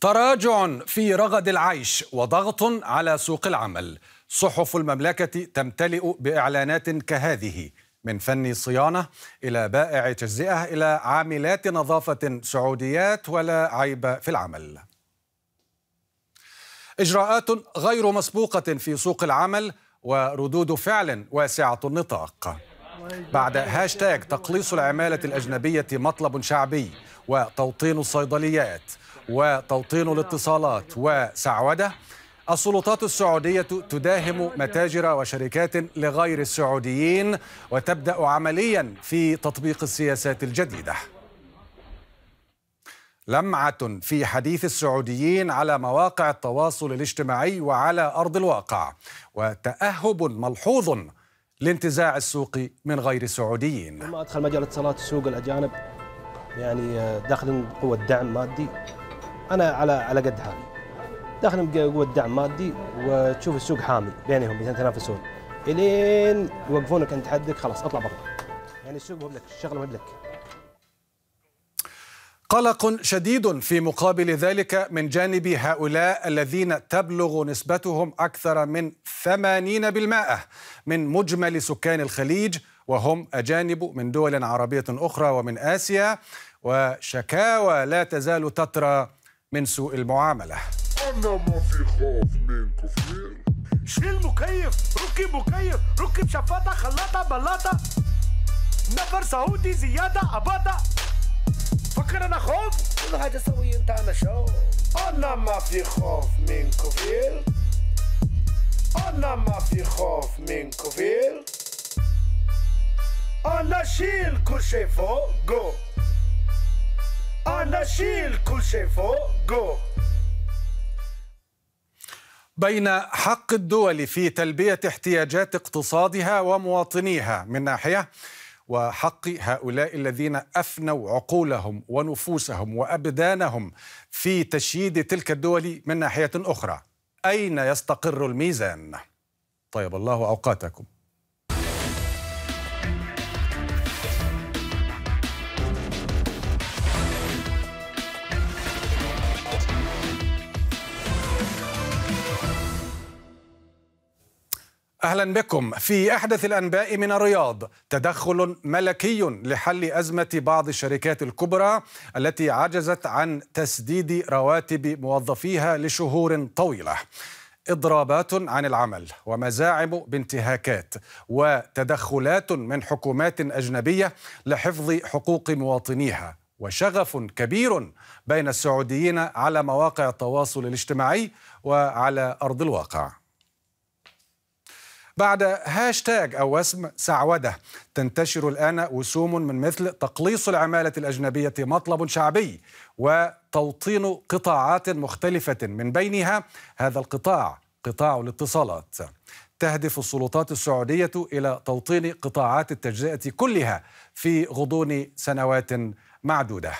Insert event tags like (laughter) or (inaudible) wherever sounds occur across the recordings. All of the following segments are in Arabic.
تراجع في رغد العيش وضغط على سوق العمل. صحف المملكة تمتلئ بإعلانات كهذه من فني صيانة إلى بائع تجزئة إلى عاملات نظافة سعوديات ولا عيب في العمل. إجراءات غير مسبوقة في سوق العمل وردود فعل واسعة النطاق. بعد هاشتاج تقليص العمالة الأجنبية مطلب شعبي وتوطين الصيدليات وتوطين الاتصالات. وسعودة السلطات السعودية تداهم متاجر وشركات لغير السعوديين وتبدأ عمليا في تطبيق السياسات الجديدة. لمعة في حديث السعوديين على مواقع التواصل الاجتماعي وعلى أرض الواقع وتأهب ملحوظ لانتزاع السوق من غير سعوديين. لما أدخل مجال اتصالات السوق الأجانب يعني داخل قوة دعم مادي أنا على على قد حالي داخل قوة دعم مادي وتشوف السوق حامي بينهم يتنافسون. إلين يوقفونك عند حدك خلاص أطلع برا. يعني السوق مو لك الشغله مو لك قلق شديد في مقابل ذلك من جانب هؤلاء الذين تبلغ نسبتهم أكثر من 80% من مجمل سكان الخليج وهم أجانب من دول عربية أخرى ومن آسيا. وشكاوى لا تزال تترى من سوء المعاملة. أنا ما في خوف من كفير. شيل مكيف ركب مكيف ركب شفاطة خلاطة بلاطة. نفر سعودي زيادة أباطة. فكر أنا خوف. كل حاجة سوي أنت أنا شو؟ أنا ما في خوف من كفير. أنا ما في خوف من كفير. أنا شيل كل شي فوق جو. أنا شيل كل شي فوق جو. بين حق الدول في تلبية احتياجات اقتصادها ومواطنيها من ناحية وحق هؤلاء الذين أفنوا عقولهم ونفوسهم وأبدانهم في تشييد تلك الدول من ناحية أخرى. أين يستقر الميزان؟ طيب الله أوقاتكم. أهلا بكم. في أحدث الأنباء من الرياض تدخل ملكي لحل أزمة بعض الشركات الكبرى التي عجزت عن تسديد رواتب موظفيها لشهور طويلة. إضرابات عن العمل ومزاعم بانتهاكات وتدخلات من حكومات أجنبية لحفظ حقوق مواطنيها. وشغف كبير بين السعوديين على مواقع التواصل الاجتماعي وعلى أرض الواقع. بعد هاشتاج أو اسم سعودة. تنتشر الآن وسوم من مثل تقليص العمالة الأجنبية مطلب شعبي وتوطين قطاعات مختلفة من بينها هذا القطاع قطاع الاتصالات. تهدف السلطات السعودية إلى توطين قطاعات التجزئة كلها في غضون سنوات معدودة.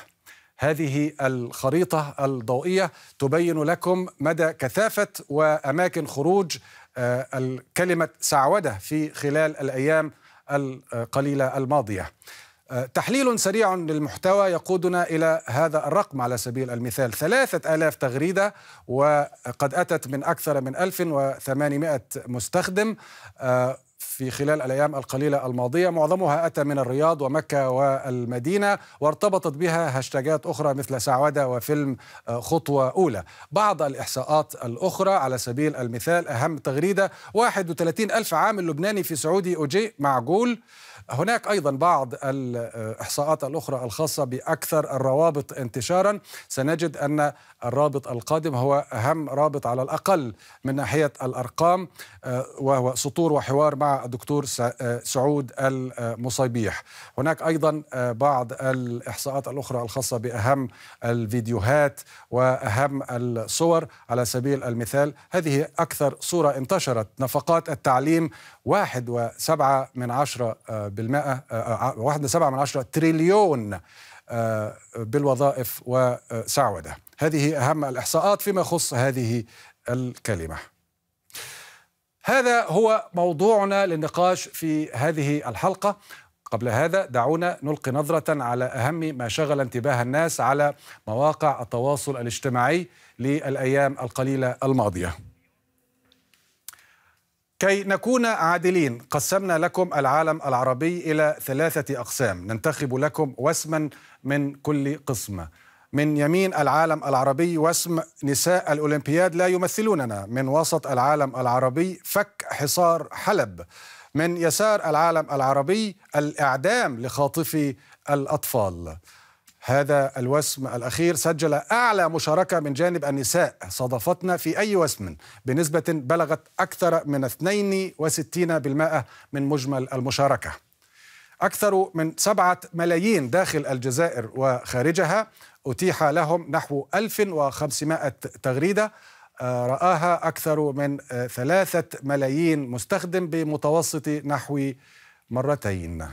هذه الخريطة الضوئية تبين لكم مدى كثافة وأماكن خروج الكلمة سعودة في خلال الأيام القليلة الماضية. تحليل سريع للمحتوى يقودنا إلى هذا الرقم على سبيل المثال. ثلاثة آلاف تغريدة وقد أتت من أكثر من 1800 مستخدم. في خلال الأيام القليلة الماضية. معظمها أتى من الرياض ومكة والمدينة وارتبطت بها هاشتاجات أخرى مثل سعودة وفيلم خطوة أولى. بعض الإحصاءات الأخرى على سبيل المثال أهم تغريدة 31 ألف عامل لبناني في سعودي أوجي معقول. هناك أيضا بعض الإحصاءات الأخرى الخاصة بأكثر الروابط انتشارا. سنجد أن الرابط القادم هو أهم رابط على الأقل من ناحية الأرقام وهو سطور وحوار مع الدكتور سعود المصيبيح. هناك أيضا بعض الإحصاءات الأخرى الخاصة بأهم الفيديوهات وأهم الصور. على سبيل المثال هذه أكثر صورة انتشرت نفقات التعليم واحد وسبعة من عشرة بالمئة واحد وسبعة من عشرة تريليون بالوظائف وسعودة. هذه أهم الإحصاءات فيما يخص هذه الكلمة. هذا هو موضوعنا للنقاش في هذه الحلقة. قبل هذا دعونا نلقي نظرة على أهم ما شغل انتباه الناس على مواقع التواصل الاجتماعي للأيام القليلة الماضية. كي نكون عادلين قسمنا لكم العالم العربي إلى ثلاثة أقسام. ننتخب لكم وسما من كل قسم من يمين العالم العربي واسم نساء الأولمبياد لا يمثلوننا. من وسط العالم العربي فك حصار حلب. من يسار العالم العربي الإعدام لخاطفي الأطفال. هذا الوسم الأخير سجل أعلى مشاركة من جانب النساء صادفتنا في أي وسم بنسبة بلغت أكثر من 62% من مجمل المشاركة. أكثر من سبعة ملايين داخل الجزائر وخارجها أتيح لهم نحو 1500 تغريدة آه، رآها أكثر من آه، ثلاثة ملايين مستخدم بمتوسط نحو مرتين.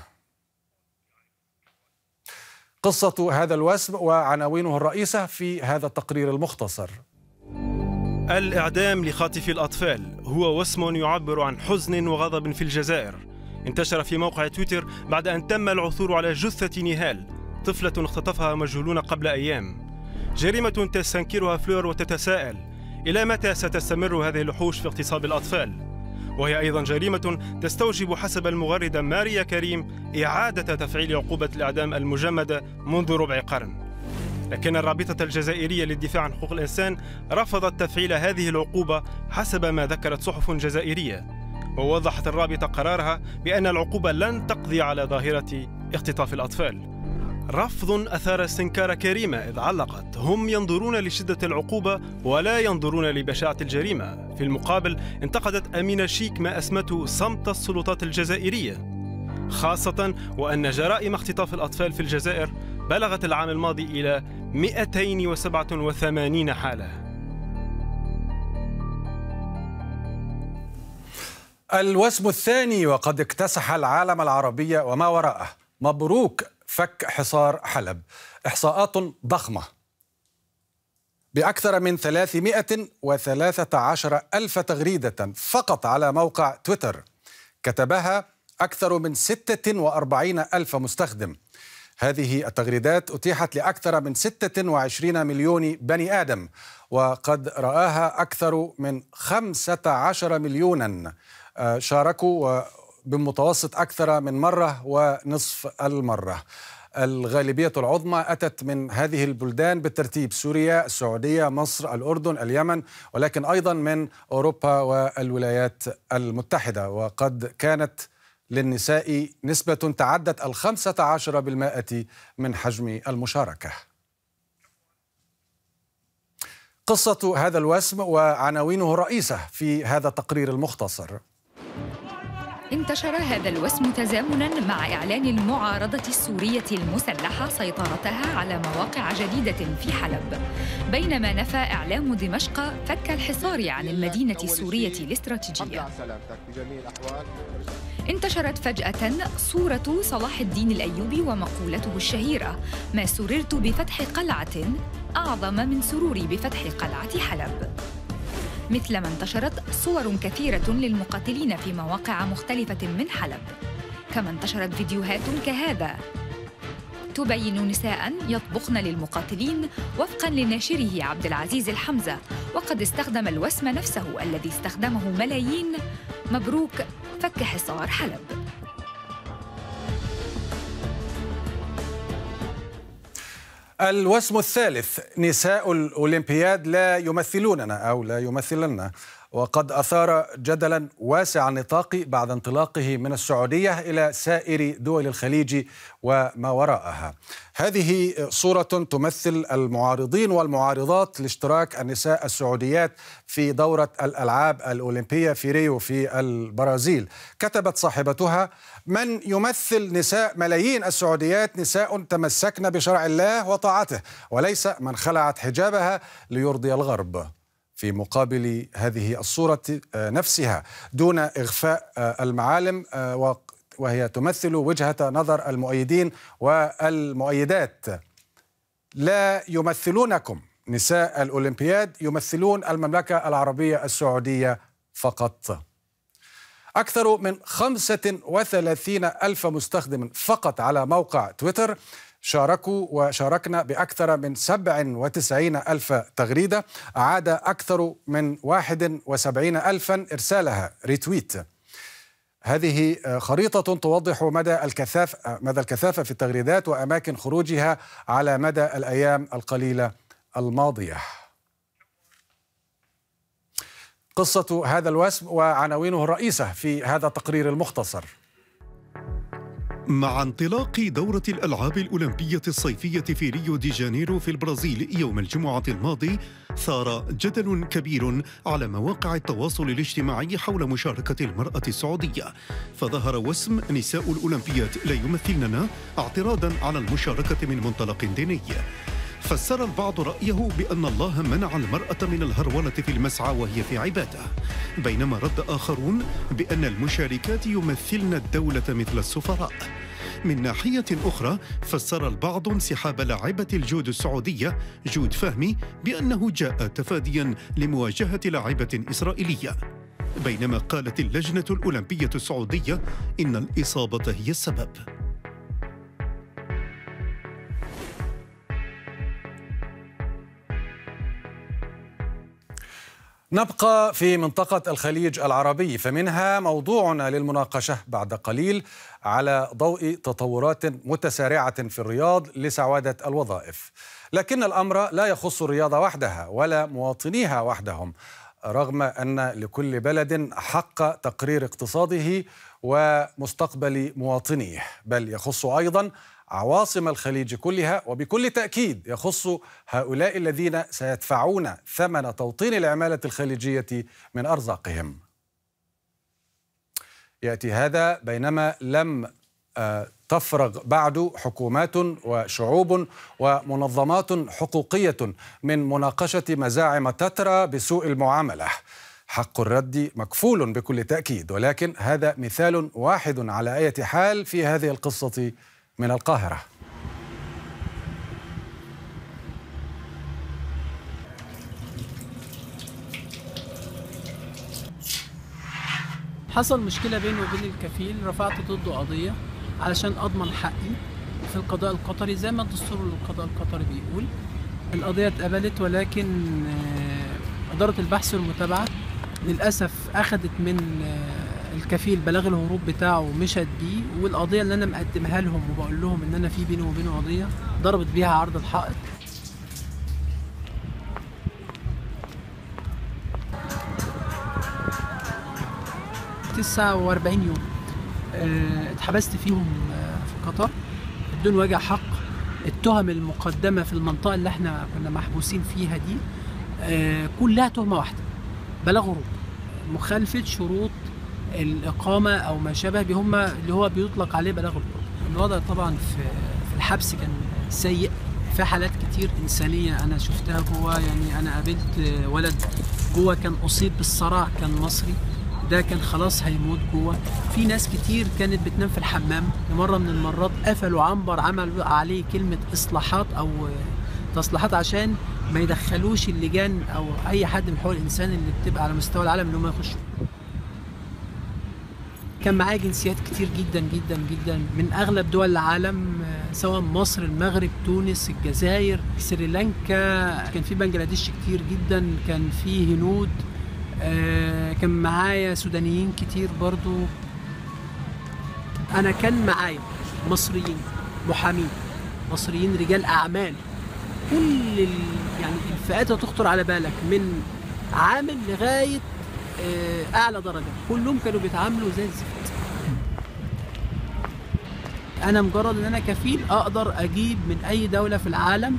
قصة هذا الوسم وعناوينه الرئيسة في هذا التقرير المختصر. الإعدام لخاطفي الأطفال هو وسم يعبر عن حزن وغضب في الجزائر. انتشر في موقع تويتر بعد أن تم العثور على جثة نهال طفلة اختطفها مجهولون قبل أيام. جريمة تستنكرها فلور وتتساءل إلى متى ستستمر هذه الوحوش في اغتصاب الأطفال؟ وهي أيضا جريمة تستوجب حسب المغردة ماريا كريم إعادة تفعيل عقوبة الإعدام المجمدة منذ ربع قرن. لكن الرابطة الجزائرية للدفاع عن حقوق الإنسان رفضت تفعيل هذه العقوبة حسب ما ذكرت صحف جزائرية. ووضحت الرابطة قرارها بأن العقوبة لن تقضي على ظاهرة اختطاف الأطفال. رفض أثار استنكار كريمة إذ علقت. هم ينظرون لشدة العقوبة ولا ينظرون لبشاعة الجريمة. في المقابل انتقدت أمينة شيك ما أسمته صمت السلطات الجزائرية. خاصة وأن جرائم اختطاف الأطفال في الجزائر بلغت العام الماضي إلى 287 حالة. الوسم الثاني وقد اكتسح العالم العربي وما وراءه. مبروك فك حصار حلب. إحصاءات ضخمة. بأكثر من 313 ألف تغريدة فقط على موقع تويتر. كتبها أكثر من 46 ألف مستخدم. هذه التغريدات أتيحت لأكثر من 26 مليون بني آدم وقد رآها أكثر من 15 مليونا. آه، شاركوا بمتوسط أكثر من مرة ونصف المرة. الغالبية العظمى أتت من هذه البلدان بالترتيب سوريا السعودية مصر الأردن اليمن ولكن أيضا من أوروبا والولايات المتحدة. وقد كانت للنساء نسبة تعدت الخمسة عشر بالمائة من حجم المشاركة. قصة هذا الوسم وعناوينه الرئيسة في هذا التقرير المختصر. انتشر هذا الوسم تزامنا مع إعلان المعارضة السورية المسلحة سيطرتها على مواقع جديدة في حلب. بينما نفى إعلام دمشق فك الحصار عن المدينة السورية الاستراتيجية. انتشرت فجأة صورة صلاح الدين الأيوبي ومقولته الشهيرة ما سررت بفتح قلعة أعظم من سروري بفتح قلعة حلب. مثلما انتشرت صور كثيرة للمقاتلين في مواقع مختلفة من حلب. كما انتشرت فيديوهات كهذا. تبين نساء يطبخن للمقاتلين وفقا لناشره عبد العزيز الحمزة وقد استخدم الوسم نفسه الذي استخدمه ملايين مبروك فك حصار حلب. الوسم الثالث. نساء الأولمبياد لا يمثلوننا أو لا يمثلنا وقد أثار جدلا واسع النطاق بعد انطلاقه من السعودية إلى سائر دول الخليج وما وراءها. هذه صورة تمثل المعارضين والمعارضات لاشتراك النساء السعوديات في دورة الألعاب الأولمبية في ريو في البرازيل. كتبت صاحبتها من يمثل نساء ملايين السعوديات نساء تمسكن بشرع الله وطاعته وليس من خلعت حجابها ليرضي الغرب. في مقابل هذه الصورة آه، نفسها دون إغفاء آه، المعالم آه، وهي تمثل وجهة نظر المؤيدين والمؤيدات. لا يمثلونكم. نساء الأولمبياد يمثلون المملكة العربية السعودية فقط. أكثر من 35 ألف مستخدم فقط على موقع تويتر شاركوا وشاركنا بأكثر من 97 ألف تغريدة أعاد أكثر من 71 ألفا إرسالها ريتويت هذه خريطة توضح مدى الكثافة مدى الكثافة في التغريدات وأماكن خروجها على مدى الأيام القليلة الماضية. قصة هذا الوسم وعناوينه الرئيسة في هذا التقرير المختصر. مع انطلاق دورة الألعاب الأولمبية الصيفية في ريو دي جانيرو في البرازيل يوم الجمعة الماضي ثار جدل كبير على مواقع التواصل الاجتماعي حول مشاركة المرأة السعودية. فظهر وسم نساء الأولمبيات لا يمثلننا اعتراضا على المشاركة من منطلق ديني. فسر البعض رأيه بأن الله منع المرأة من الهرولة في المسعى وهي في عبادة. بينما رد آخرون بأن المشاركات يمثلن الدولة مثل السفراء. من ناحية أخرى فسر البعض انسحاب لاعبة الجود السعودية جود فهمي بأنه جاء تفاديا لمواجهة لاعبة إسرائيلية. بينما قالت اللجنة الأولمبية السعودية إن الإصابة هي السبب. نبقى في منطقة الخليج العربي فمنها موضوعنا للمناقشة بعد قليل على ضوء تطورات متسارعة في الرياض لسعادة الوظائف. لكن الأمر لا يخص الرياضة وحدها ولا مواطنيها وحدهم رغم أن لكل بلد حق تقرير اقتصاده ومستقبل مواطنيه بل يخص أيضا عواصم الخليج كلها وبكل تأكيد يخص هؤلاء الذين سيدفعون ثمن توطين العمالة الخليجية من أرزاقهم. يأتي هذا بينما لم تفرغ بعد حكومات وشعوب ومنظمات حقوقية من مناقشة مزاعم تترى بسوء المعاملة. حق الرد مكفول بكل تأكيد ولكن هذا مثال واحد على أي حال في هذه القصة من القاهرة. حصل مشكلة بيني وبين الكفيل رفعت ضده قضية علشان أضمن حقي في القضاء القطري زي ما الدستور القضاء القطري بيقول. القضية اتقبلت ولكن إدارة البحث والمتابعة للأسف أخذت من الكفيل بلاغ الهروب بتاعه ومشت بيه والقضية اللي أنا مقدمها لهم وبقول لهم إن أنا في بيني وبينه قضية ضربت بيها عرض الحائط. تسعة وأربعين يوم. آه اتحبست فيهم آه في قطر. بدون وجه حق. التهم المقدمة في المنطقة اللي إحنا كنا محبوسين فيها دي آه كلها تهمة واحدة. بلاغ هروب. مخالفة شروط الإقامة أو ما شابه بهم اللي هو بيطلق عليه بلاغ الهروب. الوضع طبعا في في الحبس كان سيء. في حالات كتير إنسانية أنا شفتها جوه يعني أنا قابلت ولد جوه كان أصيب بالصرع كان مصري. ده كان خلاص هيموت جوه. في ناس كتير كانت بتنام في الحمام. مرة من المرات قفلوا عنبر عملوا عليه كلمة إصلاحات أو تصليحات عشان ما يدخلوش اللجان أو أي حد من حقوق الإنسان اللي بتبقى على مستوى العالم إن هم يخشوا. كان معايا جنسيات كتير جدا جدا جدا. من أغلب دول العالم سواء مصر المغرب تونس الجزائر سريلانكا. كان في بنجلاديش كتير جدا كان في هنود كان معايا سودانيين كتير برضو. أنا كان معايا مصريين محامين مصريين رجال أعمال. كل. يعني الفئات تخطر على بالك من عامل لغاية أعلى درجة. كلهم كانوا بيتعاملوا زي الزفت. أنا مجرد إن أنا كفيل أقدر أجيب من أي دولة في العالم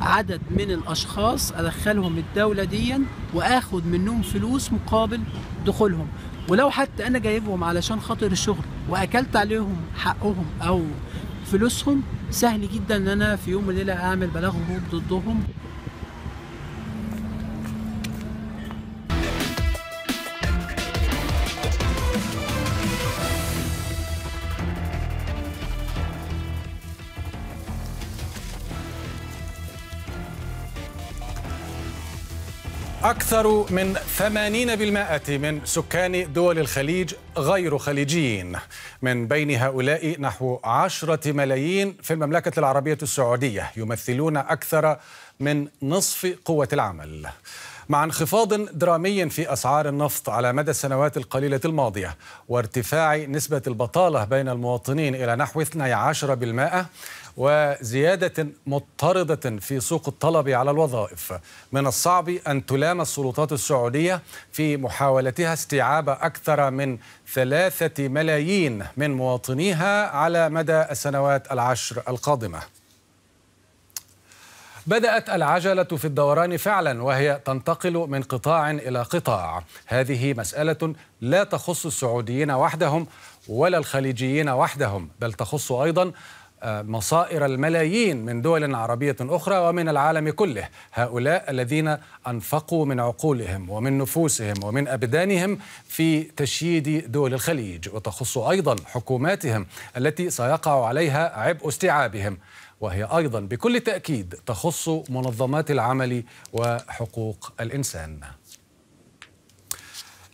عدد من الأشخاص أدخلهم الدولة دي وآخد منهم فلوس مقابل دخولهم. ولو حتى أنا جايبهم علشان خاطر الشغل وأكلت عليهم حقهم أو فلوسهم سهل جدا إن أنا في يوم وليلة أعمل بلاغ هروب ضدهم. أكثر من 80% من سكان دول الخليج غير خليجيين. من بين هؤلاء نحو عشرة ملايين في المملكة العربية السعودية يمثلون أكثر من نصف قوة العمل. مع انخفاض درامي في أسعار النفط على مدى السنوات القليلة الماضية وارتفاع نسبة البطالة بين المواطنين إلى نحو 12% وزيادة مضطردة في سوق الطلب على الوظائف. من الصعب أن تلام السلطات السعودية في محاولتها استيعاب أكثر من ثلاثة ملايين من مواطنيها على مدى السنوات العشر القادمة. بدأت العجلة في الدوران فعلا وهي تنتقل من قطاع إلى قطاع. هذه مسألة لا تخص السعوديين وحدهم ولا الخليجيين وحدهم بل تخص أيضا مصائر الملايين من دول عربية أخرى ومن العالم كله هؤلاء الذين أنفقوا من عقولهم ومن نفوسهم ومن أبدانهم في تشييد دول الخليج وتخص أيضا حكوماتهم التي سيقع عليها عبء استيعابهم وهي أيضا بكل تأكيد تخص منظمات العمل وحقوق الإنسان.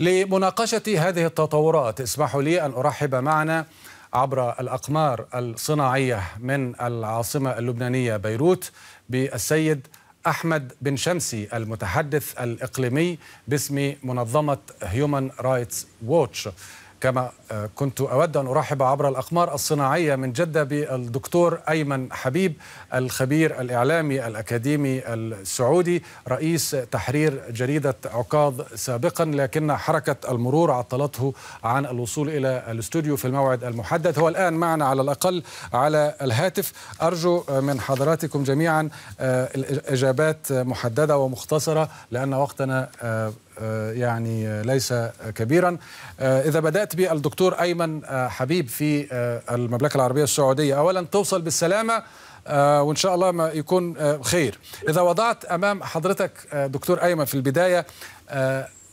لمناقشة هذه التطورات اسمحوا لي أن أرحب معنا عبر الأقمار الصناعية من العاصمة اللبنانية بيروت بالسيد أحمد بن شمسي المتحدث الإقليمي باسم منظمة هيومن رايتس ووتش. كما كنت أود أن أرحب عبر الأقمار الصناعية من جدة بالدكتور أيمن حبيب الخبير الإعلامي الأكاديمي السعودي رئيس تحرير جريدة عكاظ سابقا لكن حركة المرور عطلته عن الوصول إلى الاستوديو في الموعد المحدد هو الآن معنا على الأقل على الهاتف. أرجو من حضراتكم جميعا الإجابات محددة ومختصرة لأن وقتنا يعني ليس كبيرا. إذا بدأت بالدكتور أيمن حبيب في المملكة العربية السعودية أولا توصل بالسلامة وإن شاء الله ما يكون خير. إذا وضعت أمام حضرتك دكتور أيمن في البداية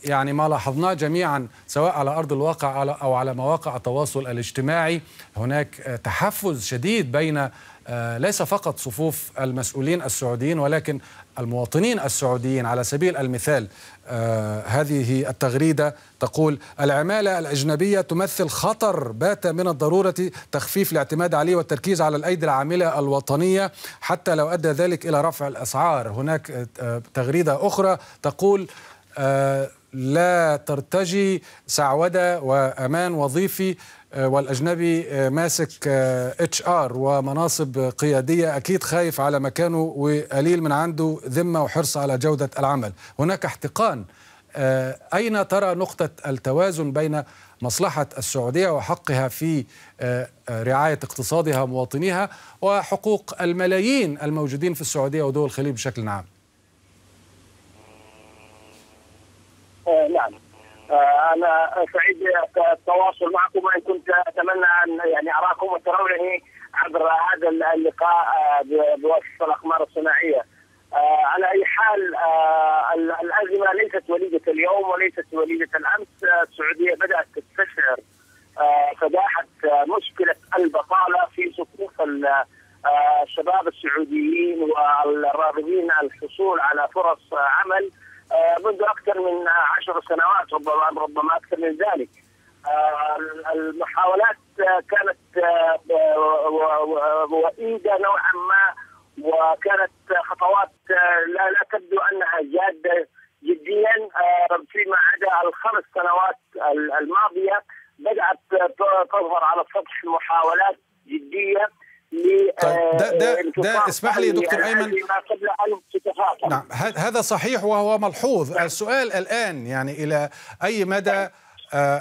يعني ما لاحظناه جميعا سواء على أرض الواقع أو على مواقع التواصل الاجتماعي هناك تحفز شديد بين ليس فقط صفوف المسؤولين السعوديين ولكن المواطنين السعوديين. على سبيل المثال هذه التغريدة تقول العمالة الأجنبية تمثل خطر بات من الضرورة تخفيف الاعتماد عليه والتركيز على الأيدي العاملة الوطنية حتى لو أدى ذلك إلى رفع الأسعار. هناك تغريدة أخرى تقول لا ترتجي سعودة وأمان وظيفي والأجنبي ماسك HR ومناصب قيادية أكيد خايف على مكانه وقليل من عنده ذمة وحرص على جودة العمل. هناك احتقان أين ترى نقطة التوازن بين مصلحة السعودية وحقها في رعاية اقتصادها ومواطنيها وحقوق الملايين الموجودين في السعودية ودول الخليج بشكل عام؟ آه نعم. آه أنا سعيد بالتواصل معكم وإن كنت أتمنى أن يعني أراكم وترونني عبر هذا اللقاء آه بواسطه الأقمار الصناعية. على أي حال الأزمة ليست وليدة اليوم وليست وليدة الأمس، السعودية بدأت تستشعر فداحه مشكلة البطالة في صفوف الشباب السعوديين والراغبين الحصول على فرص عمل منذ أكثر من عشر سنوات ربما ربما أكثر من ذلك. المحاولات كانت وئيده نوعا ما وكانت خطوات لا لا تبدو أنها جادة جديا فيما عدا الخمس سنوات الماضية بدأت تظهر على السطح محاولات جدية طيب ده ده ده اسمح لي دكتور أيمن. نعم هذا صحيح وهو ملحوظ. السؤال الآن يعني إلى أي مدى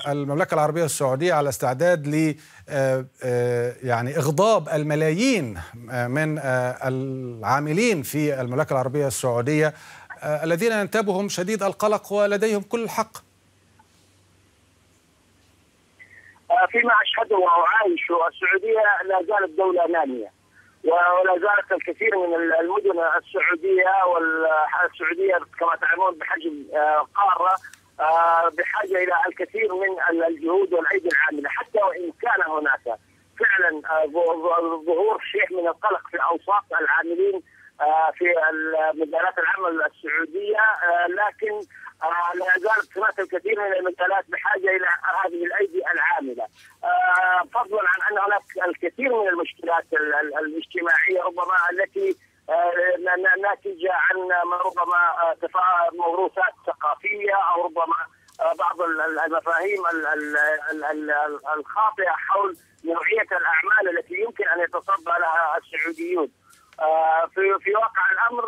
المملكة العربية السعودية على استعداد ل يعني إغضاب الملايين من العاملين في المملكة العربية السعودية الذين ينتابهم شديد القلق ولديهم كل الحق. فيما اشهده واعايشه السعوديه لا زالت دولة نامية. ولا زالت الكثير من المدن السعودية والسعودية كما تعلمون بحجم قارة بحاجة إلى الكثير من الجهود والأيدي العاملة. حتى وإن كان هناك فعلا ظهور شيء من القلق في أوساط العاملين آه، في مجالات العمل السعودية آه، لكن آه، لا زالت هناك الكثير من المجالات بحاجة إلى هذه الأيدي العاملة آه، فضلا عن أن هناك الكثير من المشكلات ال- ال- الاجتماعية ربما التي آه، ناتجة عن ما ربما آه، موروثات ثقافية أو ربما آه، بعض ال- ال- المفاهيم ال- ال- ال- ال- الخاطئة حول نوعية الأعمال التي يمكن أن يتصدى لها السعوديون. آه، في في واقع الأمر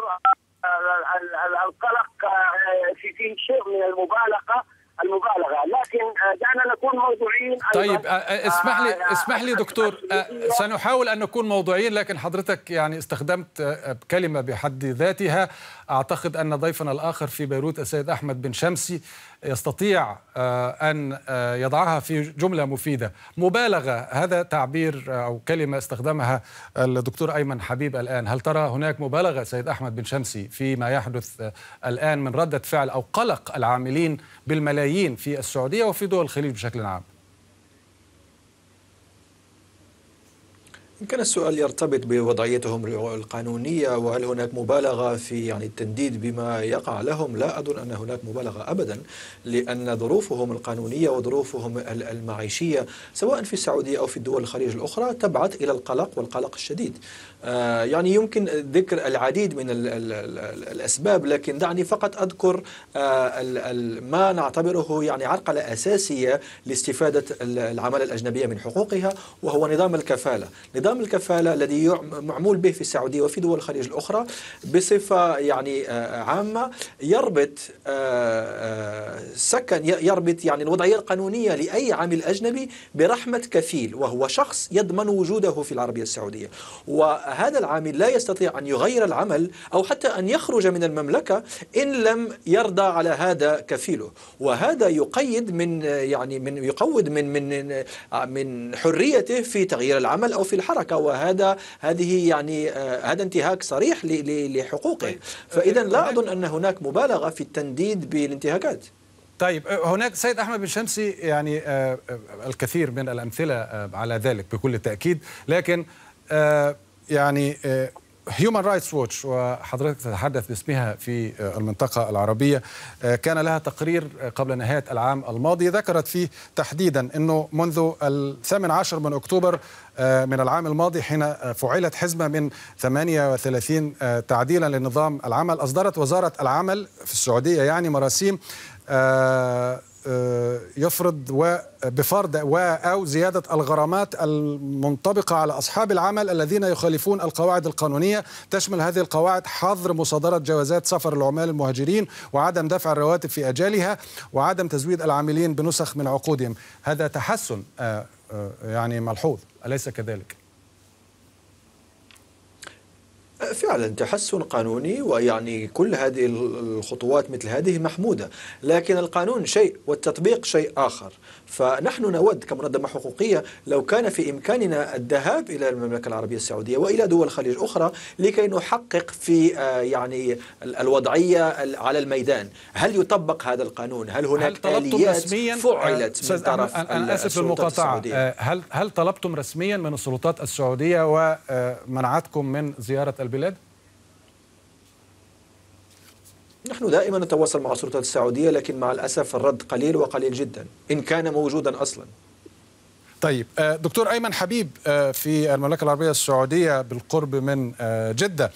آه، ال- ال- القلق آه، في في شيء من المبالغة. المبالغة. لكن آه، دعنا نكون موضوعيين. طيب آه، آه، اسمح لي آه، اسمح لي دكتور آه، سنحاول أن نكون موضوعيين لكن حضرتك يعني استخدمت كلمة بحد ذاتها. أعتقد أن ضيفنا الآخر في بيروت السيد أحمد بن شمسي يستطيع أن يضعها في جملة مفيدة. مبالغة هذا تعبير أو كلمة استخدمها الدكتور أيمن حبيب الآن. هل ترى هناك مبالغة سيد أحمد بن شمسي فيما يحدث الآن من ردة فعل أو قلق العاملين بالملايين في السعودية وفي دول الخليج بشكل عام. كان السؤال يرتبط بوضعيتهم القانونية وهل هناك مبالغة في يعني التنديد بما يقع لهم؟ لا أظن أن هناك مبالغة أبدا لأن ظروفهم القانونية وظروفهم ال- المعيشية سواء في السعودية أو في الدول الخليج الأخرى تبعث إلى القلق والقلق الشديد. آه، يعني يمكن ذكر العديد من ال ال ال الأسباب لكن دعني فقط أذكر آه، ما نعتبره يعني عرقلة أساسية لاستفادة ال- العمالة الأجنبية من حقوقها وهو نظام الكفالة. نظام الكفالة الذي معمول به في السعودية وفي دول الخليج الأخرى بصفة يعني آه، عامة يربط آه، آه، سكن يربط يعني الوضعية القانونية لأي عامل أجنبي برحمة كفيل وهو شخص يضمن وجوده في العربية السعودية. وهذا العامل لا يستطيع أن يغير العمل أو حتى أن يخرج من المملكة إن لم يرضى على هذا كفيله. وهذا يقيد من يعني من يقود من من من حريته في تغيير العمل أو في الحركة وهذا هذه يعني آه، هذا انتهاك صريح لحقوقه. فإذا لا أظن أن هناك مبالغة في التنديد بالانتهاكات. طيب آه، هناك سيد أحمد بن شمسي يعني آه، آه، الكثير من الأمثلة آه، على ذلك بكل تأكيد. لكن آه، يعني هيومن رايتس ووتش وحضرتك تتحدث باسمها في آه، المنطقة العربية آه، كان لها تقرير آه، قبل نهاية العام الماضي ذكرت فيه تحديدا إنه منذ الثامن عشر من أكتوبر آه، من العام الماضي حين فعلت حزمه من 38 آه، تعديلا لنظام العمل أصدرت وزارة العمل في السعودية يعني مراسيم يفرض وبفرض و أو زيادة الغرامات المنطبقة على أصحاب العمل الذين يخالفون القواعد القانونية. تشمل هذه القواعد حظر مصادرة جوازات سفر العمال المهاجرين وعدم دفع الرواتب في أجالها وعدم تزويد العاملين بنسخ من عقودهم. هذا تحسن آه، آه، يعني ملحوظ أليس كذلك؟ فعلا تحسن قانوني ويعني كل هذه الخطوات مثل هذه محمودة لكن القانون شيء والتطبيق شيء آخر. فنحن نود كمنظمة حقوقية لو كان في إمكاننا الذهاب إلى المملكة العربية السعودية وإلى دول الخليج الأخرى لكي نحقق في آه، يعني ال- الوضعية ال- على الميدان هل يطبق هذا القانون هل هل هناك طلبتم آليات فعلت من طرف السلطات للمقاطعه السعودية؟ آه، هل هل طلبتم رسميا من السلطات السعودية ومنعتكم من زيارة البلاد؟ نحن دائما نتواصل مع السلطات السعودية لكن مع الأسف الرد قليل وقليل جدا إن كان موجودا أصلا. طيب آه، دكتور أيمن حبيب آه، في المملكة العربية السعودية بالقرب من آه، جدة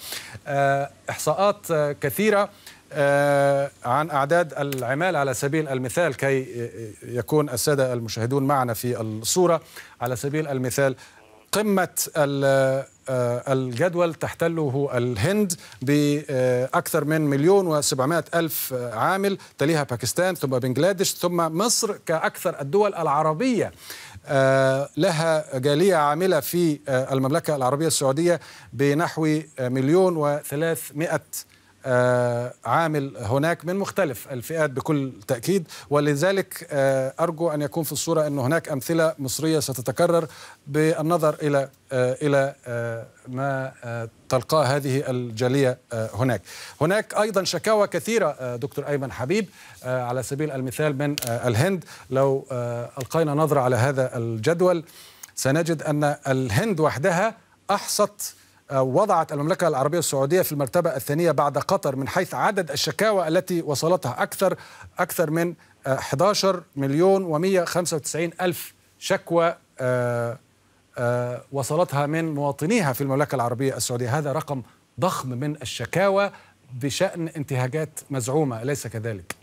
إحصاءات آه، كثيرة آه، عن أعداد العمال على سبيل المثال كي يكون السادة المشاهدون معنا في الصورة على سبيل المثال آه، الجدول تحتله الهند بأكثر من مليون وسبعمائة ألف عامل تليها باكستان ثم بنغلاديش ثم مصر كأكثر الدول العربية. آه، لها جالية عاملة في آه، المملكة العربية السعودية بنحو مليون وثلاثمائة آه، عامل هناك من مختلف الفئات بكل تأكيد ولذلك آه، أرجو أن يكون في الصورة أن هناك أمثلة مصرية ستتكرر بالنظر إلى آه، إلى آه، ما آه، تلقاه هذه الجالية آه، هناك. هناك أيضا شكاوى كثيرة آه، دكتور أيمن حبيب آه، على سبيل المثال من آه، الهند. لو آه، ألقينا نظرة على هذا الجدول سنجد أن الهند وحدها أحصت آه، وضعت المملكة العربية السعودية في المرتبة الثانية بعد قطر من حيث عدد الشكاوى التي وصلتها أكثر أكثر من آه، 11 مليون و195 ألف شكوى آه، آه، وصلتها من مواطنيها في المملكة العربية السعودية هذا رقم ضخم من الشكاوى بشأن انتهاكات مزعومة أليس كذلك؟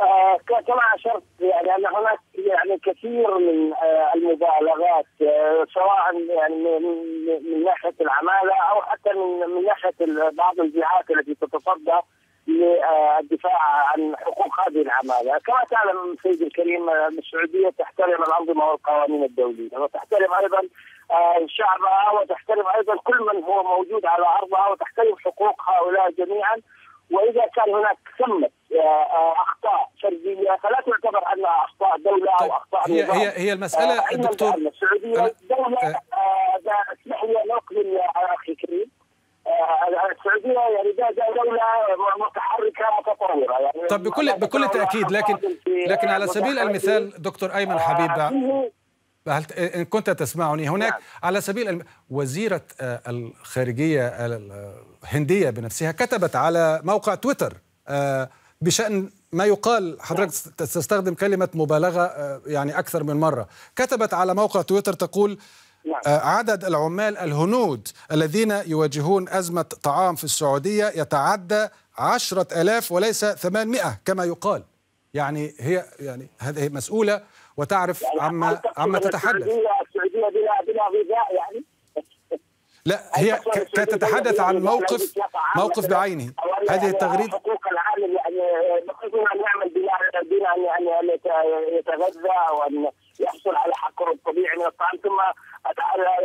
آه، كما اشرت يعني ان هناك يعني كثير من آه، المبالغات آه، سواء يعني من, ناحية العمالة أو حتى من من ناحية بعض الجهات التي تتصدى للدفاع عن حقوق هذه العمالة، كما تعلم سيدي الكريم آه، السعودية تحترم الأنظمة والقوانين الدولية وتحترم أيضا آه، شعبها وتحترم أيضا كل من هو موجود على أرضها وتحترم حقوق هؤلاء جميعا. وإذا كان هناك ثمة أخطاء فرديه فلا تعتبر انها أخطاء دولة أو أخطاء هي. هي هي المسألة آه، دكتور؟ السعودية. دوله آه، اسمح لي ان اقبل يا أخي كريم آه، السعودية يعني دولة متحركة متطورة. يعني طب بكل بكل تأكيد لكن لكن على سبيل المثال دكتور أيمن حبيب هل إن كنت تسمعني هناك؟ على سبيل الم... وزيرة آه، الخارجية الهندية بنفسها كتبت على موقع تويتر آه، بشأن ما يقال حضرتك تستخدم كلمة مبالغة آه، يعني أكثر من مرة. كتبت على موقع تويتر تقول آه، عدد العمال الهنود الذين يواجهون أزمة طعام في السعودية يتعدى عشرة ألاف وليس ثمانمائة كما يقال. يعني هي يعني هذه مسؤولة وتعرف عما عما تتحدث. السعودية بلا بلا غذاء يعني؟ لا هي كانت تتحدث عن موقف موقف بعينه. هذه التغريدة ان أن يت- يتغذى وأن يحصل على حقه الطبيعي من الطعام ثم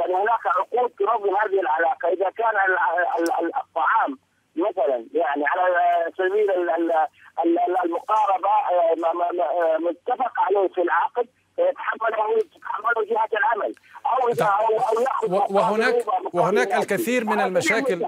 يعني هناك عقود تنظم هذه العلاقة إذا كان ال- ال- ال- الطعام مثلا يعني على سبيل ال- ال- ال- المقاربة آه، ما- متفق عليه في العقد يتحمله تتحمله جهة العمل أو اذا أو أو يأخذ وهناك وهناك. الكثير من المشاكل.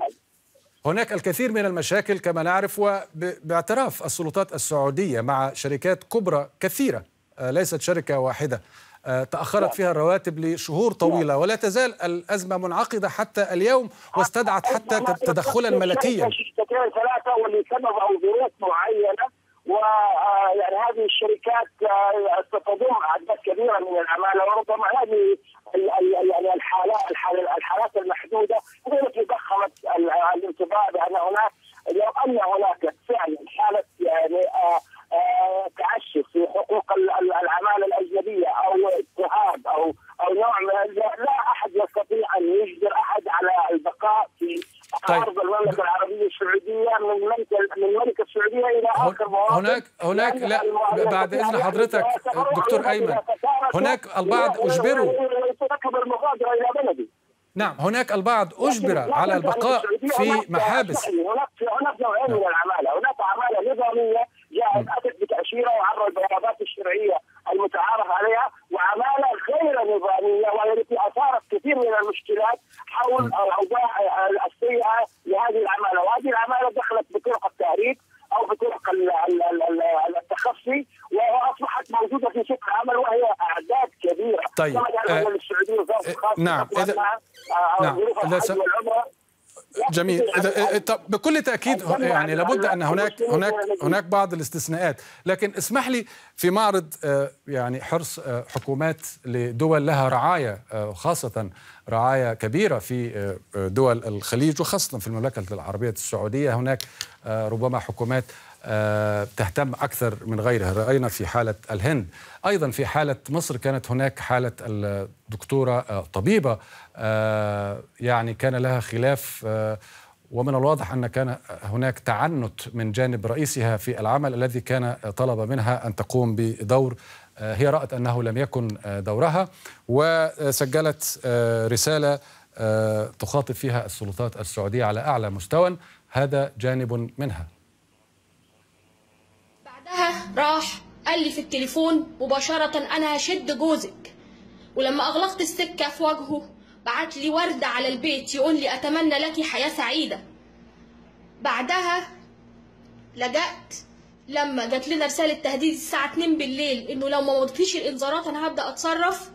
هناك الكثير من المشاكل كما نعرف وباعتراف السلطات السعودية مع شركات كبرى كثيرة آه، ليست شركة واحدة آه، تأخرت فيها الرواتب لشهور طويلة ولا تزال الأزمة منعقدة حتى اليوم واستدعت حتى تدخلا ملكيا. شركتين معينة ويعني هذه الشركات آه، ستضم أعداد كبيرة من العماله وربما هذه ال- يعني الحالات الحال- الحالات المحدودة هي التي ضخمت ال- الانتباه بأن هناك لو أن هناك فعلا حالة يعني آه، آه، تعشف في حقوق ال- ال- العمالة الأجنبية أو اضطهاد أو أو نوع من لا أحد يستطيع أن يجبر أحد على البقاء في طيب. أرض المملكة العربية السعودية من ملك من ملك السعودية إلى آخر مواطن هناك هناك لا بعد إذن حضرتك دكتور أيمن هناك البعض أجبروا تركب المغادره إلى بلدي. نعم هناك البعض أجبر على البقاء في محابس. هناك هناك نوعين من العمالة، هناك عمالة نظامية جاءت أتت بتأشيرة وعبر البيانات الشرعية المتعارف عليها، وعمالة غير نظامية وهي التي أثارت كثير من المشكلات حول الأوضاع السيئة لهذه العمالة، وهذه العمالة دخلت بطرق التهريب أو بطرق ال- ال- ال- ال- التخفي وأصبحت موجودة في سوق العمل وهي كبيره طيب. قال آه، السعوديه الخاصه نعم. إذا- آه، نعم. إذا والعمرة جميل إذا إيه، طب بكل تأكيد ه- يعني لابد أن هناك هناك هناك بعض الاستثناءات لكن اسمح لي في معرض آه، يعني حرص آه، حكومات لدول لها رعاية آه، وخاصة رعاية كبيرة في آه، آه، دول الخليج وخاصة في المملكة العربية السعودية هناك آه، ربما حكومات آه، تهتم أكثر من غيرها. رأينا في حالة الهند. أيضا في حالة مصر كانت هناك حالة الدكتورة آه، طبيبة آه، يعني كان لها خلاف آه، ومن الواضح أن كان هناك تعنت من جانب رئيسها في العمل الذي كان طلب منها أن تقوم بدور آه، هي رأت أنه لم يكن آه، دورها وسجلت آه، آه، تخاطب فيها السلطات السعودية على أعلى مستوى. هذا جانب منها. راح قال لي في التليفون مباشرة أنا هشد جوزك. ولما أغلقت السكة في وجهه بعت لي وردة على البيت يقول لي أتمنى لك حياة سعيدة. بعدها لجأت لما جات لنا رسالة تهديد الساعة 2 بالليل إنه لو ما مضيتيش الإنذارات أنا هبدأ أتصرف.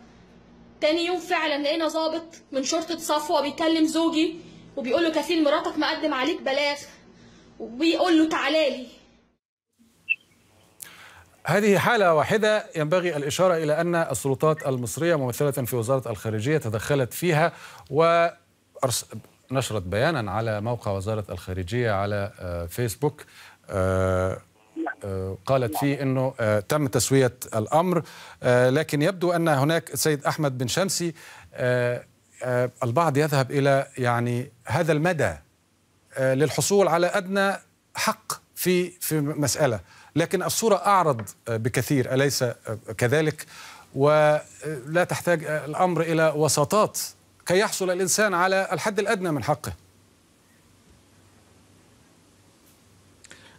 تاني يوم فعلا لقينا ظابط من شرطة صفوة بيكلم زوجي وبيقول له كفيل مراتك مقدم عليك بلاغ. وبيقول له تعالى لي. هذه حالة واحدة ينبغي الإشارة إلى أن السلطات المصرية ممثلة في وزارة الخارجية تدخلت فيها ونشرت بيانا على موقع وزارة الخارجية على آه، فيسبوك آه، آه، قالت فيه أنه تم تسوية الأمر لكن يبدو أن هناك السيد أحمد بن شمسي البعض يذهب إلى يعني هذا المدى للحصول على أدنى حق في في مسألة. لكن الصورة أعرض آه، بكثير أليس آه، كذلك؟ ولا تحتاج آه، الأمر إلى وساطات. كي يحصل الإنسان على الحد الأدنى من حقه.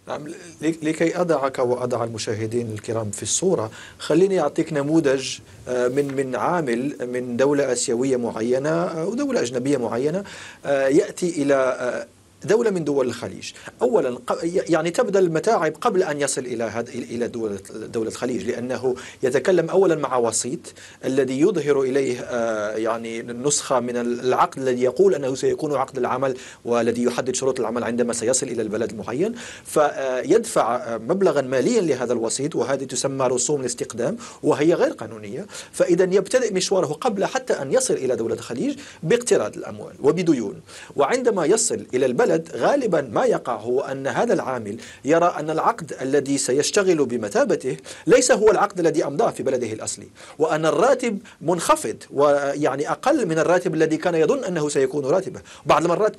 نعم لك- لكي أضعك وأضع المشاهدين الكرام في الصورة خليني أعطيك نموذج من من عامل من دولة آسيوية معينة أو دولة أجنبية معينة يأتي إلى دولة من دول الخليج. أولا يعني تبدأ المتاعب قبل أن يصل إلى إلى دولة دولة الخليج لأنه يتكلم أولا مع وسيط الذي يظهر إليه آه، يعني نسخة من العقد الذي يقول أنه سيكون عقد العمل والذي يحدد شروط العمل عندما سيصل إلى البلد المعين. فيدفع آه، مبلغا ماليا لهذا الوسيط وهذه تسمى رسوم الاستقدام وهي غير قانونية. فإذا يبتدئ مشواره قبل حتى أن يصل إلى دولة الخليج باقتراض الأموال وبديون. وعندما يصل إلى البلد غالبا ما يقع هو أن هذا العامل يرى أن العقد الذي سيشتغل بمثابته ليس هو العقد الذي أمضاه في بلده الأصلي وأن الراتب منخفض ويعني أقل من الراتب الذي كان يظن أنه سيكون راتبه. بعض المرات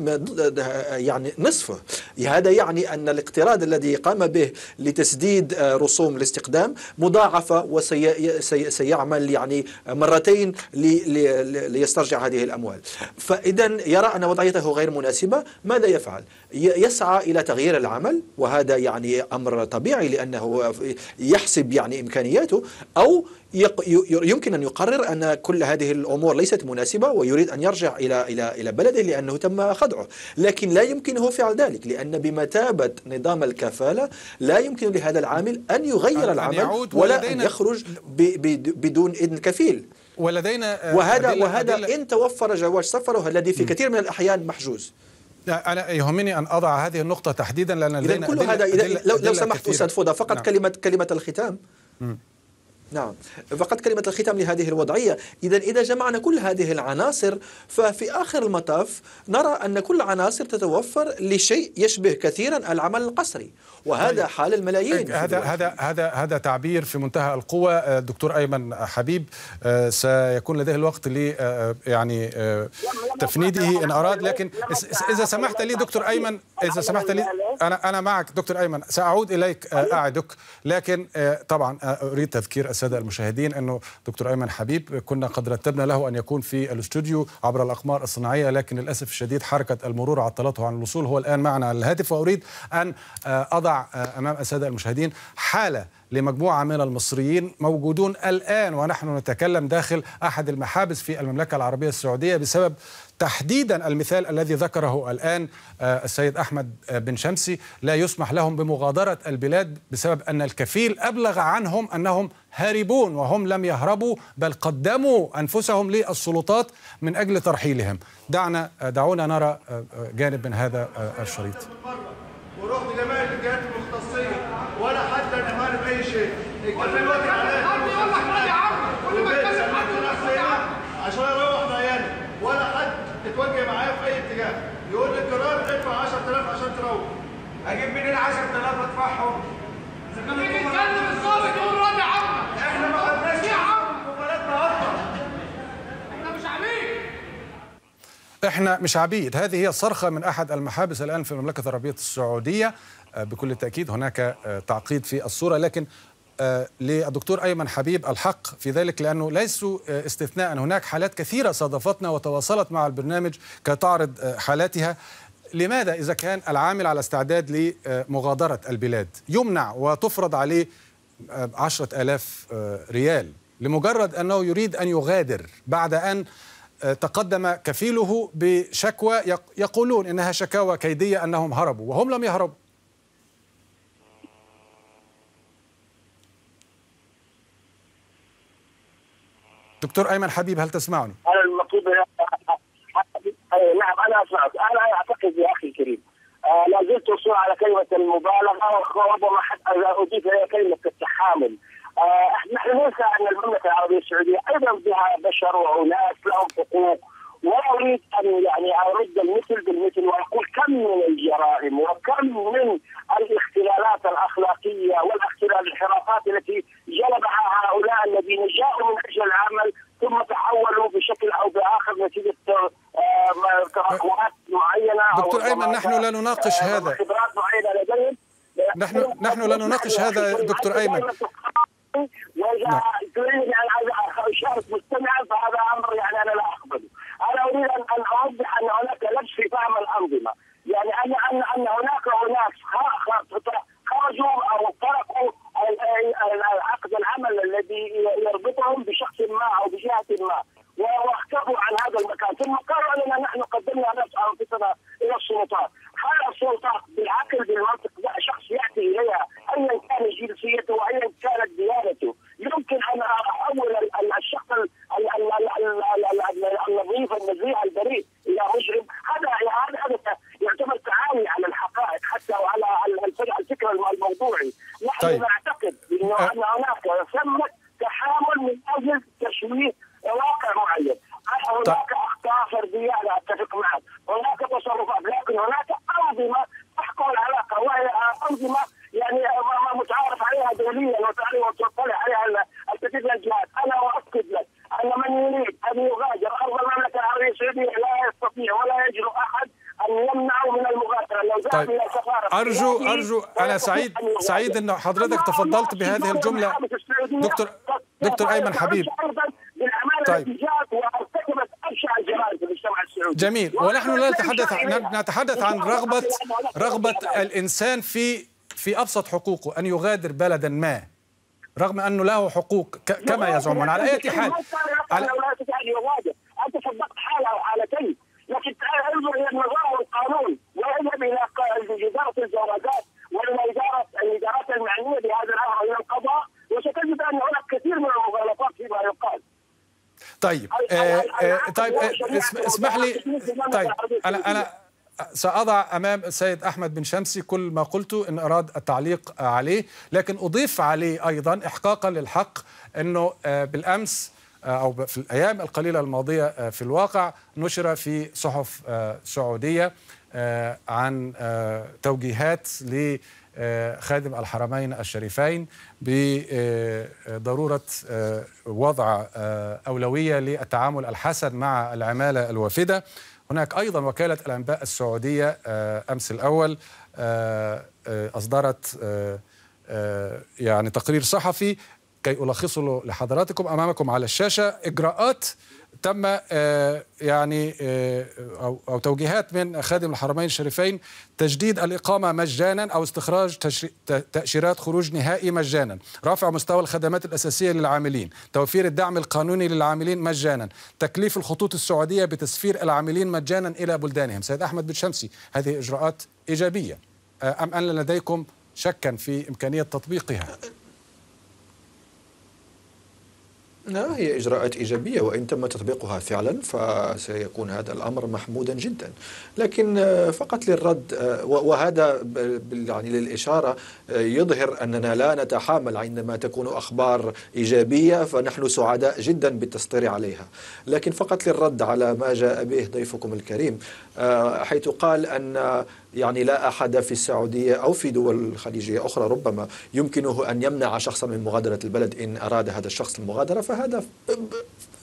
يعني نصفه هذا يعني أن الاقتراض الذي قام به لتسديد آه، رسوم الاستقدام مضاعفة وسيعمل يعني مرتين لي- لي- ليسترجع هذه الأموال. فإذا يرى أن وضعيته غير مناسبة. ماذا يفعل؟ ي- يسعى إلى تغيير العمل وهذا يعني أمر طبيعي لأنه يحسب يعني إمكانياته أو يمكن أن يقرر أن كل هذه الأمور ليست مناسبة ويريد أن يرجع إلى إلى إلى بلده لأنه تم خدعه. لكن لا يمكنه فعل ذلك لأن بمثابة نظام الكفالة لا يمكن لهذا العامل أن يغير أن العمل يعود ولا أن يخرج بدون إذن كفيل. ولدينا آه، وهذا أدلة- وهذا أدلة- إن توفر جواز سفره الذي في كثير من الأحيان محجوز. لا، أنا يهمني أن أضع هذه النقطة تحديدا لأن إذا لدينا كل هذا لو, لو سمحت. أستاذ فوضى فقط نعم. كلمة كلمة الختام. نعم. فقط كلمة الختام لهذه الوضعية. إذا إذا جمعنا كل هذه العناصر ففي آخر المطاف نرى أن كل عناصر تتوفر لشيء يشبه كثيرا العمل القسري. وهذا طيب. حال الملايين في هذا. هذا هذا هذا تعبير في منتهى القوة. آه، دكتور أيمن حبيب آه، سيكون لديه الوقت ل آه، يعني آه، تفنيده إن أراد. لكن إذا سمحت لي دكتور أيمن إذا سمحت لي أنا أنا معك دكتور أيمن. سأعود إليك آه، أعدك. لكن آه، طبعا آه، أريد تذكير السادة المشاهدين أنه دكتور أيمن حبيب كنا قد رتبنا له أن يكون في الاستوديو عبر الأقمار الصناعية لكن للأسف الشديد حركة المرور عطلته عن الوصول. هو الآن معنا على الهاتف وأريد أن آه، أضع آه، أمام السادة المشاهدين حالة لمجموعة من المصريين موجودون الآن ونحن نتكلم داخل أحد المحابس في المملكة العربية السعودية بسبب تحديدا المثال الذي ذكره الآن آه، السيد أحمد آه، بن شمسي. لا يسمح لهم بمغادرة البلاد بسبب أن الكفيل أبلغ عنهم أنهم هاربون وهم لم يهربوا بل قدموا أنفسهم للسلطات من أجل ترحيلهم. دعنا آه، دعونا نرى جانب من هذا الشريط. يا عم عشان أروح ولا حد معايا في اي اتجاه يقول لي القرار ادفع 10000 عشان تروح أجيب منين 10000 ادفعهم اذا كان تيجي تكلم الظابط يقول إحنا ما يا عم إحنا مش عبيد. إحنا مش عبيد هذه هي الصرخة من أحد المحابس الآن في المملكة العربية السعودية. آه، بكل تأكيد هناك آه، تعقيد في الصورة لكن للدكتور أيمن حبيب الحق في ذلك لأنه ليسوا آه، استثناء. هناك حالات كثيرة صادفتنا وتواصلت مع البرنامج كتعرض آه، حالاتها. لماذا إذا كان العامل على استعداد لمغادرة البلاد؟ يمنع وتفرض عليه آه، عشرة آلاف آه، ريال. لمجرد أنه يريد أن يغادر بعد أن آه، تقدم كفيله بشكوى يق- يقولون إنها شكاوى كيدية أنهم هربوا وهم لم يهربوا. دكتور أيمن حبيب هل تسمعني؟ أنا أي نعم أنا أسمعك. أنا أعتقد يا أخي الكريم آه لا زلت اصر على كلمة المبالغة وربما حتى أضيف اليها كلمة التحامل. آه نحن ننسى أن المملكة العربية السعودية أيضا بها بشر وناس لهم حقوق ولا اريد ان يعني ارد المثل بالمثل واقول كم من الجرائم وكم من الاختلالات الاخلاقيه والاختلال الانحرافات التي جلبها هؤلاء الذين جاءوا من أجل العمل ثم تحولوا بشكل أو باخر نتيجه آه، تراكمات معينه دكتور ايمن نحن لا نناقش آه، هذا خبرات معينه لديهم نحن نحن لا نناقش هذا دكتور ايمن واذا تريد ان اشارك مستمعا فهذا أمر يعني أنا لا اقبله. أنا أريد ان أوضح أن هناك لبس في فهم الأنظمة، يعني ان ان أن هناك اناس خرجوا أو تركوا عقد العمل الذي يربطهم بشخص ما أو بجهة ما واختفوا عن هذا المكان. ثم قالوا أننا نحن قدمنا نفس أنفسنا إلى السلطات. هل السلطات بالعقل بالمنطق شخص يأتي إليها ايا كان جنسيته وايا كانت ديانته يمكن ان احول الشخص النظيف النزيه البريء إلى مجرم هذا هذا يعتبر تعالي على الحقائق حتى وعلى الفكر الموضوعي نحن طيب. نعتقد انه ان هناك ثمه تحامل من أجل تشويه واقع معين هناك اخطاء فرديه أنا اتفق معك هناك تصرفات لكن هناك انظمه تحكم العلاقه وهي انظمه يعني متعارف عليها دوليا وتطلع عليها الكثير من الجهات أنا اؤكد لك ان من يريد ان يغادر ارض المملكه العربيه السعوديه لا يستطيع ولا يجرؤ احد ان يمنعه من المغادره لو ذهب طيب. إلى سفاره ارجو بلاده ارجو سعيد سعيد ان حضرتك تفضلت بهذه الجملة. دكتور دكتور أيمن حبيب. طيب. جميل. ونحن لا نتحدث نتحدث عن رغبه رغبة الإنسان في في أبسط حقوقه أن يغادر بلدا ما رغم أنه له حقوق كما يزعمون. على أي حال على لا تستطيع ان يغادر انت صدقت حاله أو حالتين لكن تعال انظر إلى النظام والقانون واذهب إلى ق- اداره الجوازات والى اداره الادارات المعنيه بهذا الامر إلى القضاء وستجد ان هناك كثير من المغالطات فيما يقال طيب آه آه طيب آه اسم- اسمح لي طيب أنا أنا سأضع أمام السيد أحمد بن شمسي كل ما قلته إن أراد التعليق عليه لكن أضيف عليه أيضا إحقاقا للحق أنه آه، بالأمس آه، أو في الأيام القليلة الماضية آه، في الواقع نشر في صحف آه، سعودية آه، عن آه، توجيهات لخادم الحرمين الشريفين بضرورة آه، وضع آه، أولوية للتعامل الحسن مع العمالة الوافدة. هناك أيضا وكالة الأنباء السعودية آه، أصدرت آه، آه، يعني تقرير صحفي كي ألخصه لحضراتكم أمامكم على الشاشة. إجراءات تم آه، يعني آه، أو أو توجيهات من خادم الحرمين الشريفين تجديد الإقامة مجانا أو استخراج تشري- ت- تأشيرات خروج نهائي مجانا. رفع مستوى الخدمات الأساسية للعاملين. توفير الدعم القانوني للعاملين مجانا. تكليف الخطوط السعودية بتسفير العاملين مجانا إلى بلدانهم. سيد أحمد بن شمسي هذه إجراءات إيجابية. آه، أم أن لديكم شكا في إمكانية تطبيقها؟ لا هي إجراءات إيجابية وإن تم تطبيقها فعلا فسيكون هذا الأمر محمودا جدا. لكن آه، فقط للرد آه، وهذا يعني للإشارة آه، يظهر أننا لا نتحامل عندما تكون أخبار إيجابية فنحن سعداء جدا بالتسطير عليها. لكن فقط للرد على ما جاء به ضيفكم الكريم حيث قال أن يعني لا أحد في السعودية أو في دول خليجية أخرى ربما يمكنه أن يمنع شخصا من مغادرة البلد إن أراد هذا الشخص المغادرة فهذا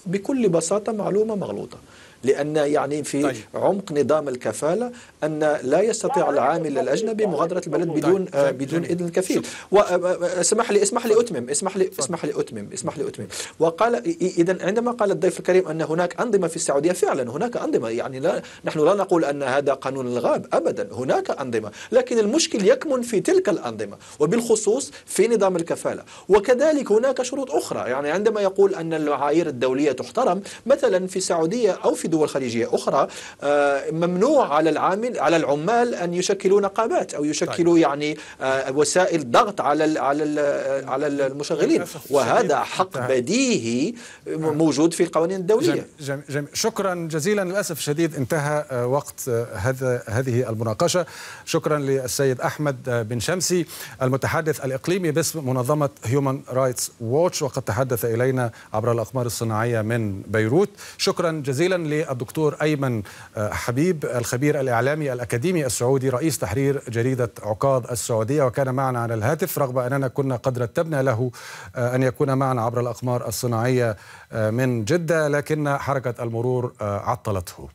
بكل بساطة معلومة مغلوطة لأن يعني في طيب. عمق نظام الكفالة أن لا يستطيع العامل الأجنبي مغادرة البلد بدون طيب. آه بدون إذن الكفيل واسمح لي اسمح لي أتمم اسمح لي اسمح لي أتمم اسمح لي أتمم. وقال إذا عندما قال الضيف الكريم أن هناك أنظمة في السعودية فعلا هناك أنظمة يعني لا نحن لا نقول أن هذا قانون الغاب أبدا هناك أنظمة. لكن المشكل يكمن في تلك الأنظمة وبالخصوص في نظام الكفالة. وكذلك هناك شروط أخرى. يعني عندما يقول أن المعايير الدولية دولية تحترم مثلا في السعودية أو في دول خليجية أخرى آه، ممنوع على العامل على العمال أن يشكلوا نقابات أو يشكلوا يعني آه، وسائل ضغط على ال- على ال- على المشغلين. وهذا حق بديهي موجود في القوانين الدولية. جم جم جم شكرا جزيلا. للأسف الشديد انتهى آه، وقت آه، هذا هذه المناقشة. شكرا للسيد أحمد آه، بن شمسي المتحدث الإقليمي باسم منظمة هيومن رايتس ووتش وقد تحدث إلينا عبر الأقمار الصناعية من بيروت. شكرا جزيلا للدكتور أيمن آه، حبيب الخبير الإعلامي الاكاديمي السعودي رئيس تحرير جريدة عكاظ السعودية وكان معنا على الهاتف رغم أننا كنا قد رتبنا له آه، أن يكون معنا عبر الأقمار الصناعية آه، من جدة لكن حركة المرور آه، عطلته.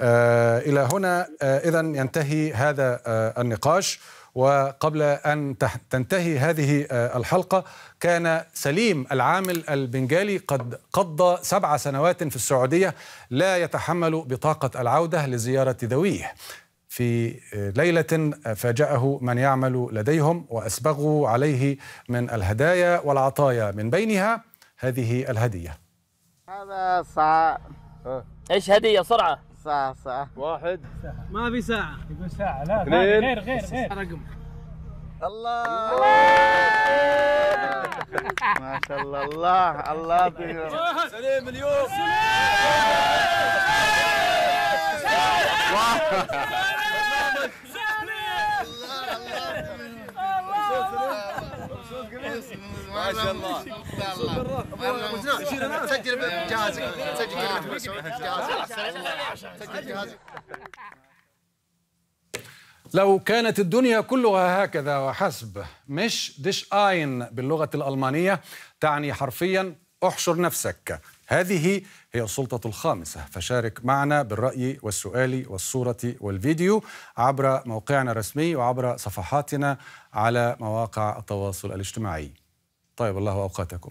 إلى هنا اذا ينتهي هذا النقاش وقبل تح- تنتهي هذه آه، الحلقة كان سليم العامل البنجالي قد قضى سبع سنوات في السعودية لا يتحمل بطاقة العودة لزيارة ذويه. في ليلة فاجأه من يعمل لديهم وأسبغوا عليه من الهدايا والعطايا من بينها هذه الهدية. هذا ساعة إيش هدية؟ سرعة. ساعة ساعة. واحد. ما في ساعة. يقول ساعة. لا اثنين. غير غير غير. رقم. الله. (laughs) ما شاء الله. الله الله يعطيك سليم اليوم. ما شاء الله. سجل جهازك. سجل كلمة. جهازك. سجل جهازك. لو كانت الدنيا كلها هكذا وحسب مش ديش آين باللغة الألمانية تعني حرفيا احشر نفسك. هذه هي السلطة الخامسة. فشارك معنا بالرأي والسؤال والصورة والفيديو عبر موقعنا الرسمي وعبر صفحاتنا على مواقع التواصل الاجتماعي. طيب الله أوقاتكم.